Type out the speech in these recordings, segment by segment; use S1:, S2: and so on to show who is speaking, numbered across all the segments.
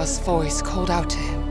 S1: Tuva's voice called out to him.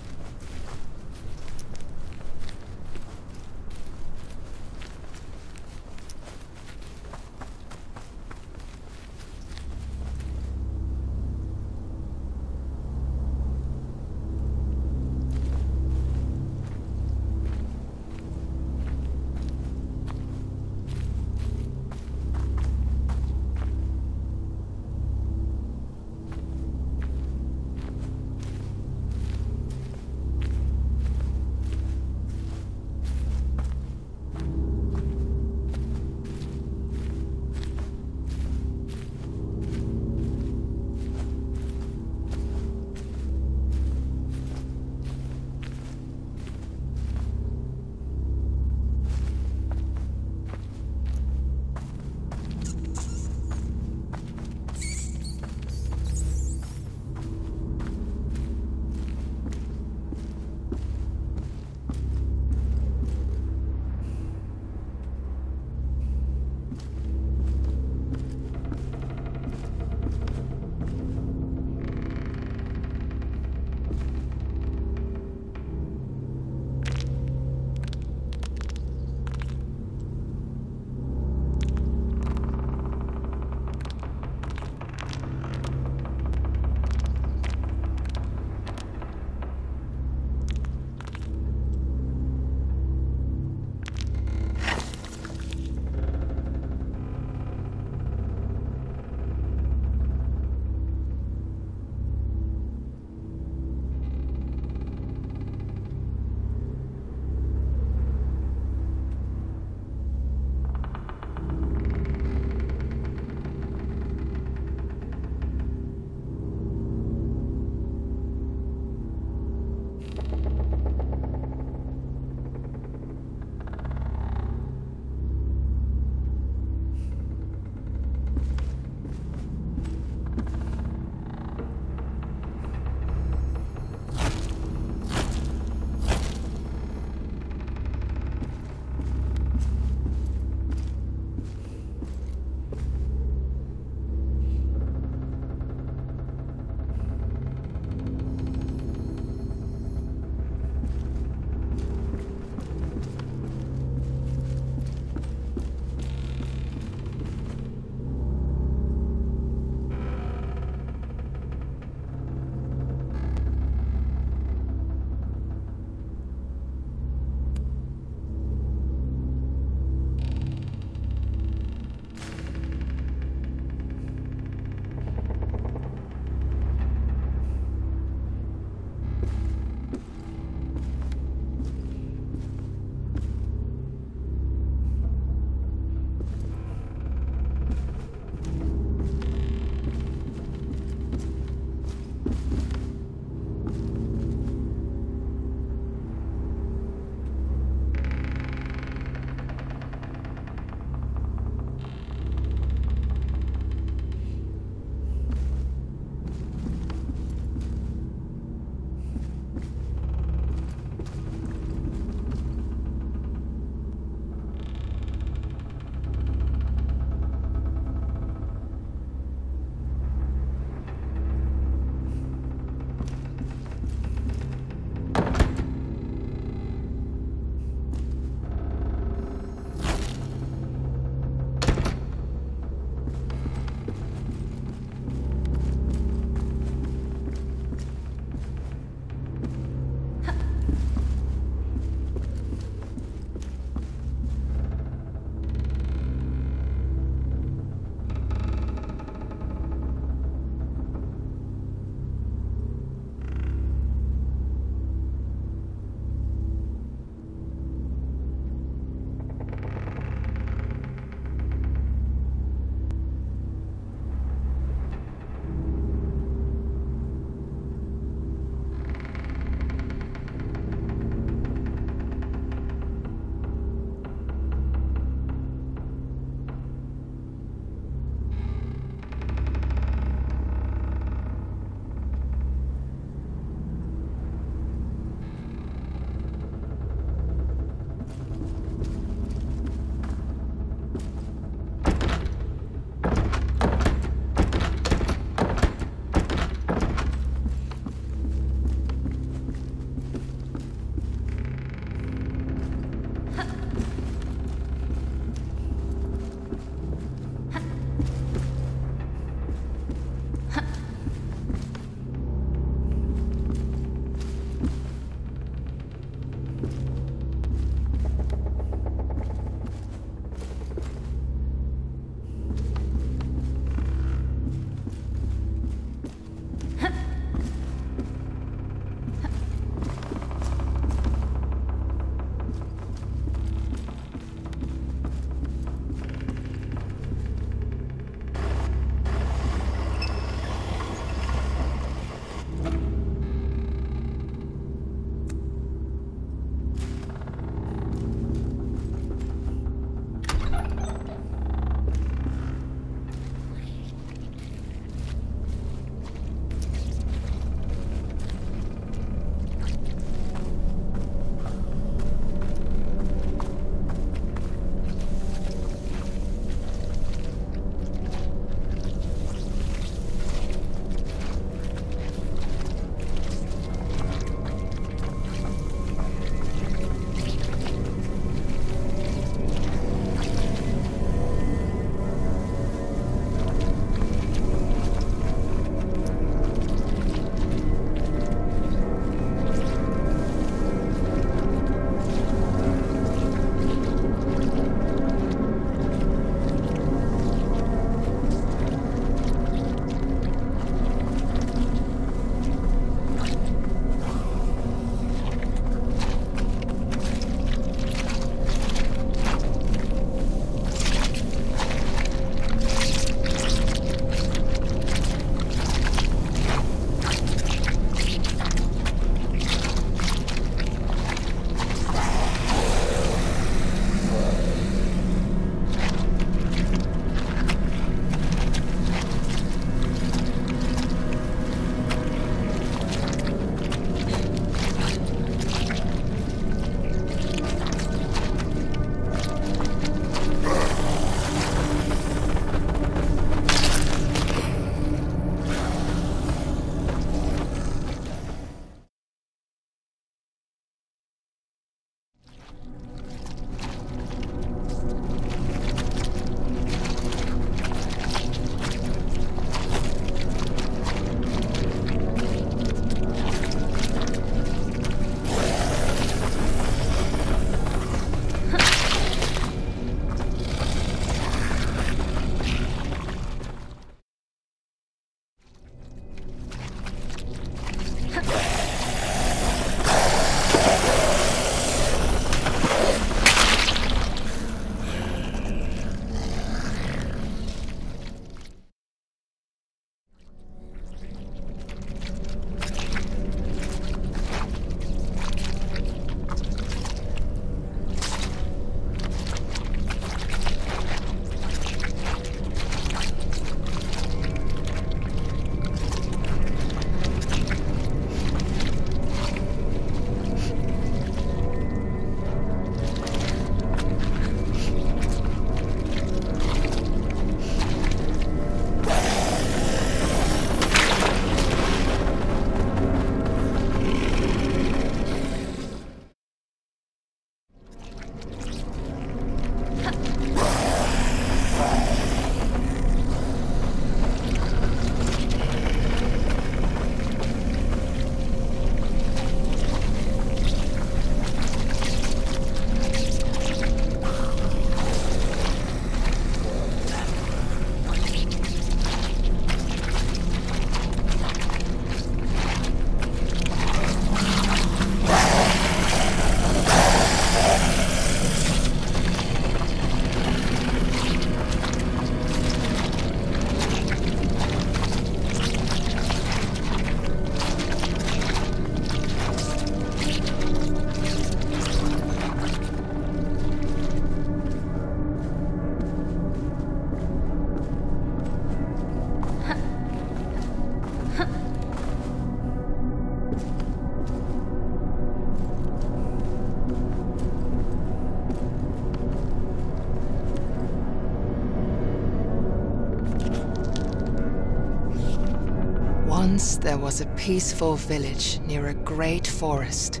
S2: Once there was a peaceful village near a great forest.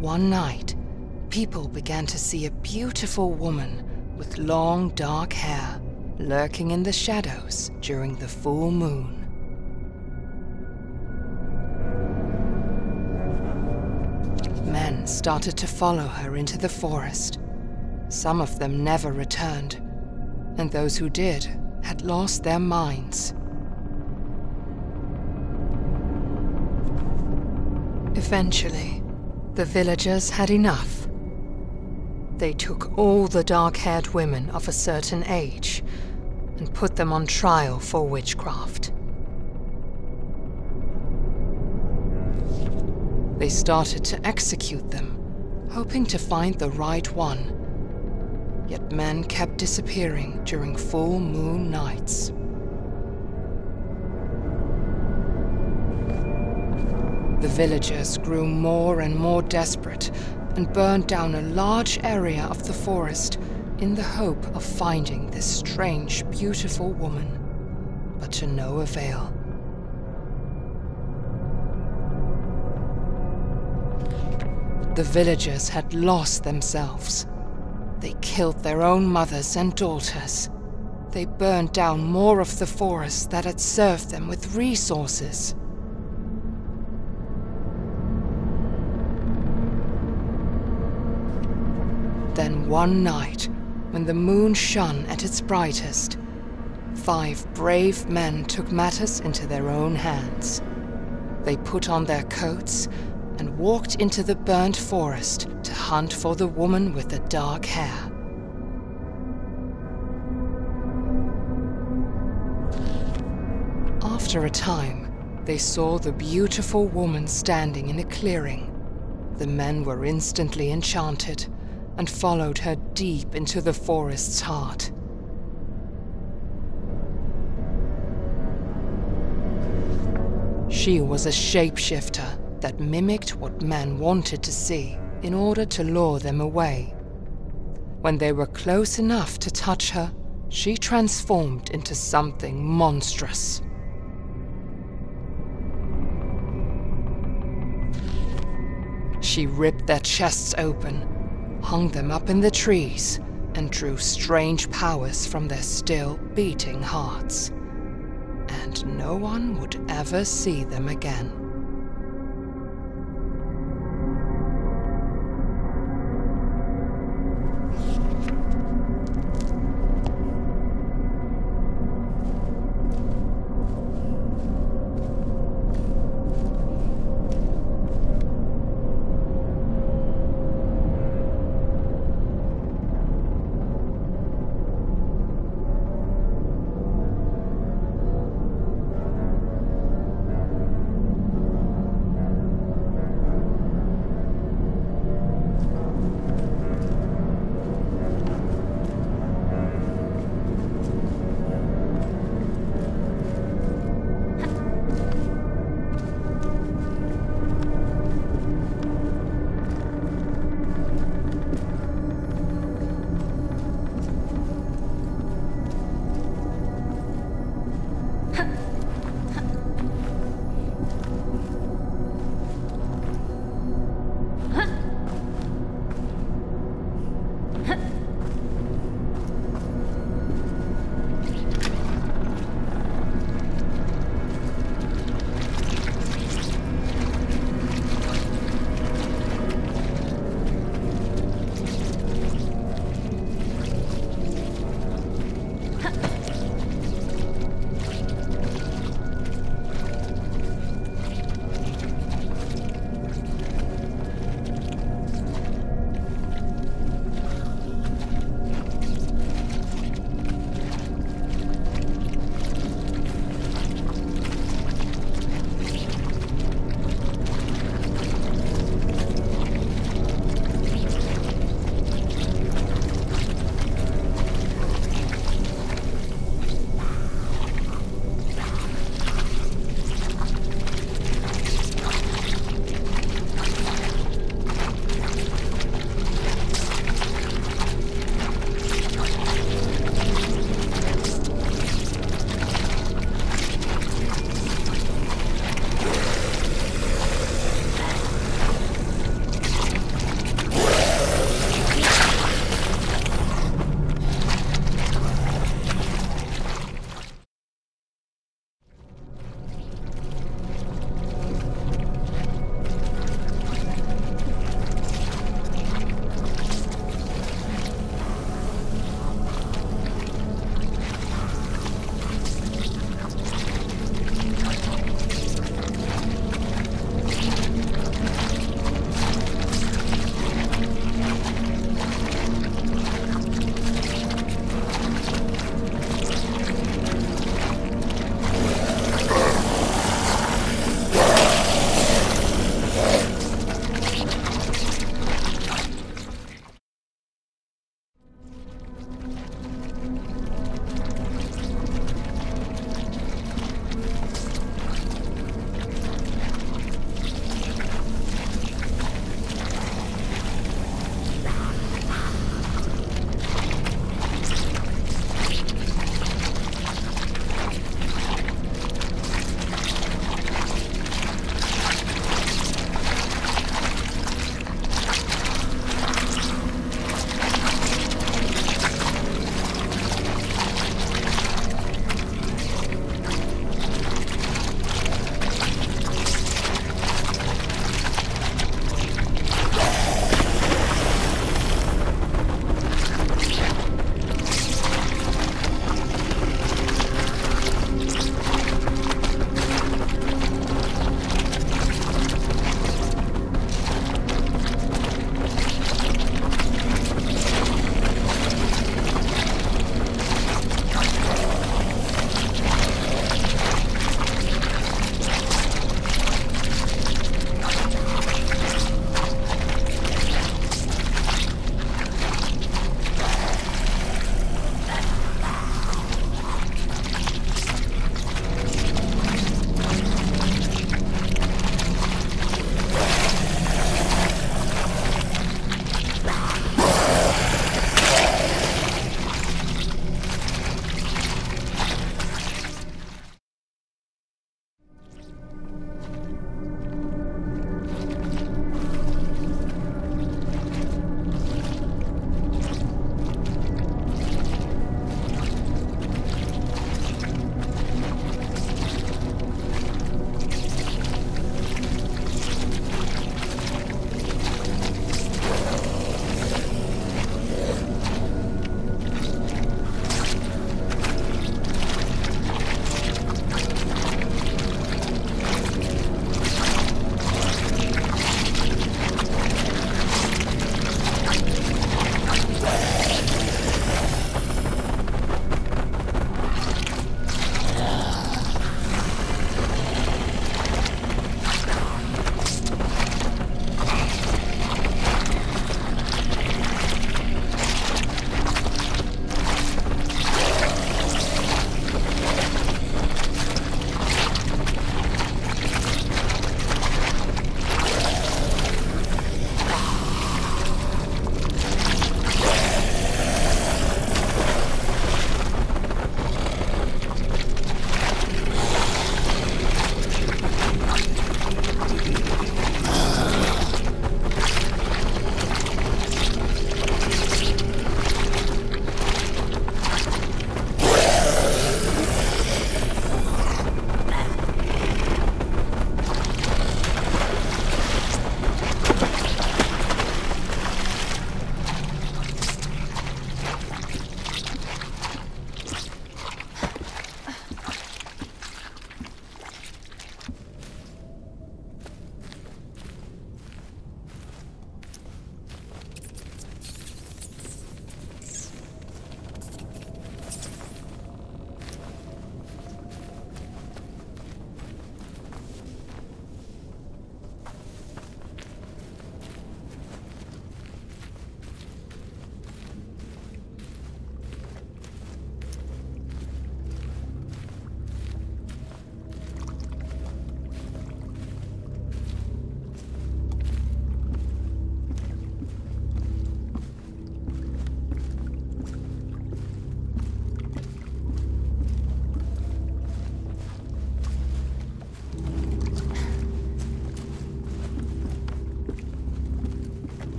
S2: One night, people began to see a beautiful woman with long dark hair lurking in the shadows during the full moon. Men started to follow her into the forest. Some of them never returned, and those who did had lost their minds. Eventually, the villagers had enough. They took all the dark-haired women of a certain age and put them on trial for witchcraft. They started to execute them, hoping to find the right one. Yet men kept disappearing during full moon nights. The villagers grew more and more desperate and burned down a large area of the forest in the hope of finding this strange, beautiful woman, but to no avail. The villagers had lost themselves. They killed their own mothers and daughters. They burned down more of the forest that had served them with resources. One night, when the moon shone at its brightest, five brave men took matters into their own hands. They put on their coats and walked into the burnt forest to hunt for the woman with the dark hair. After a time, they saw the beautiful woman standing in a clearing. The men were instantly enchanted and followed her deep into the forest's heart. She was a shapeshifter that mimicked what men wanted to see in order to lure them away. When they were close enough to touch her, she transformed into something monstrous. She ripped their chests open hung them up in the trees, and drew strange powers from their still beating hearts. And no one would ever see them again.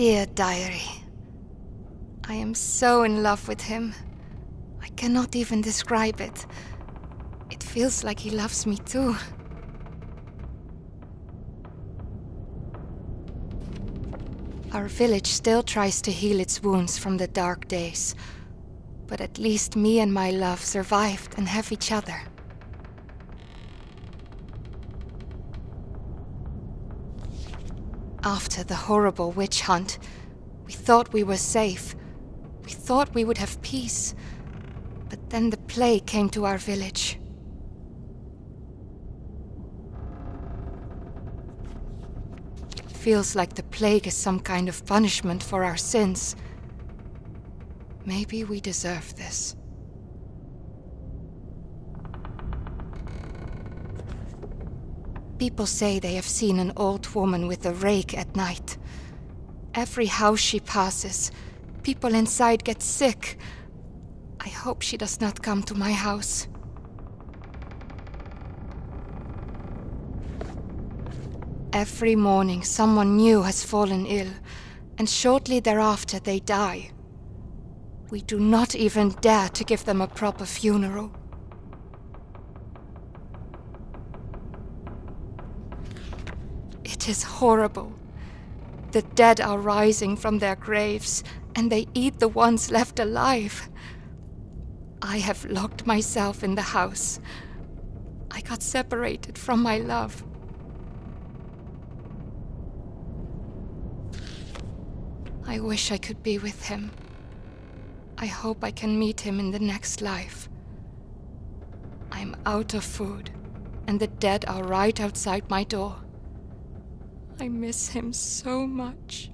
S2: Dear diary. I am so in love with him. I cannot even describe it. It feels like he loves me too. Our village still tries to heal its wounds from the dark days. But at least me and my love survived and have each other. Horrible witch hunt, we thought we were safe. We thought we would have peace. But then the plague came to our village. Feels like the plague is some kind of punishment for our sins. Maybe we deserve this. People say they have seen an old woman with a rake at night. Every house she passes, people inside get sick. I hope she does not come to my house. Every morning, someone new has fallen ill, and shortly thereafter, they die. We do not even dare to give them a proper funeral. It is horrible. The dead are rising from their graves, and they eat the ones left alive. I have locked myself in the house. I got separated from my love. I wish I could be with him. I hope I can meet him in the next life. I'm out of food, and the dead are right outside my door. I miss him so much.